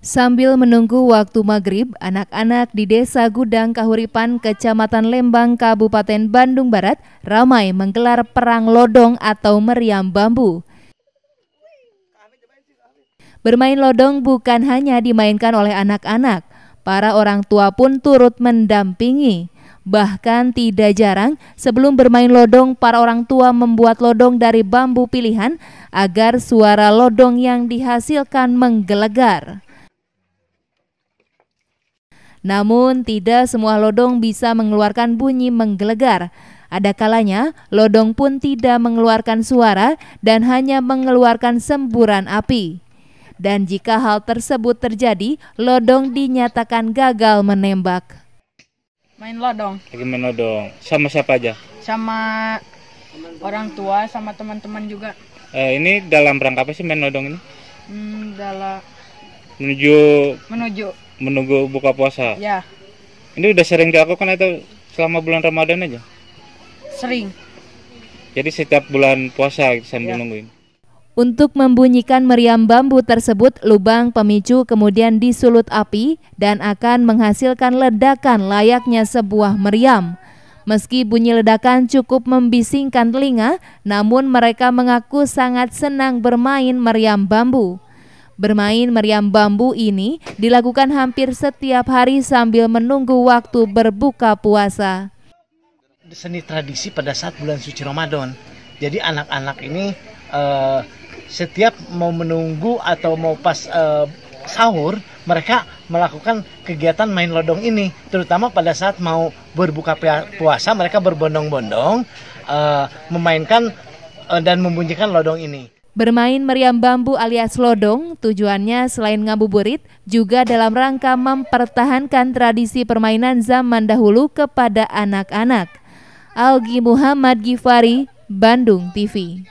Sambil menunggu waktu maghrib, anak-anak di Desa Gudang Kahuripan, Kecamatan Lembang, Kabupaten Bandung Barat ramai menggelar perang lodong atau meriam bambu. Bermain lodong bukan hanya dimainkan oleh anak-anak, para orang tua pun turut mendampingi. Bahkan tidak jarang sebelum bermain lodong, para orang tua membuat lodong dari bambu pilihan agar suara lodong yang dihasilkan menggelegar. Namun tidak semua lodong bisa mengeluarkan bunyi menggelegar. Ada kalanya lodong pun tidak mengeluarkan suara dan hanya mengeluarkan semburan api. Dan jika hal tersebut terjadi, lodong dinyatakan gagal menembak. Main lodong. Lagi main lodong. Sama siapa aja? Sama orang tua, sama teman-teman juga. Eh, ini dalam rangka apa sih main lodong ini? Hmm, dalam Menuju menuju menunggu buka puasa. ya Ini udah sering dilakukan atau selama bulan Ramadan aja? sering. Jadi setiap bulan puasa sambil Ya. nungguin. Untuk membunyikan meriam bambu tersebut, lubang pemicu kemudian disulut api dan akan menghasilkan ledakan layaknya sebuah meriam. Meski bunyi ledakan cukup membisingkan telinga, namun mereka mengaku sangat senang bermain meriam bambu. Bermain meriam bambu ini dilakukan hampir setiap hari sambil menunggu waktu berbuka puasa. seni tradisi pada saat bulan suci Ramadan. Jadi anak-anak ini eh, setiap mau menunggu atau mau pas eh, sahur, mereka melakukan kegiatan main lodong ini. Terutama pada saat mau berbuka puasa, mereka berbondong-bondong eh, memainkan eh, dan membunyikan lodong ini. Bermain meriam bambu alias lodong tujuannya selain ngabuburit juga dalam rangka mempertahankan tradisi permainan zaman dahulu kepada anak-anak. Algi Muhammad Gifari, Bandung TV.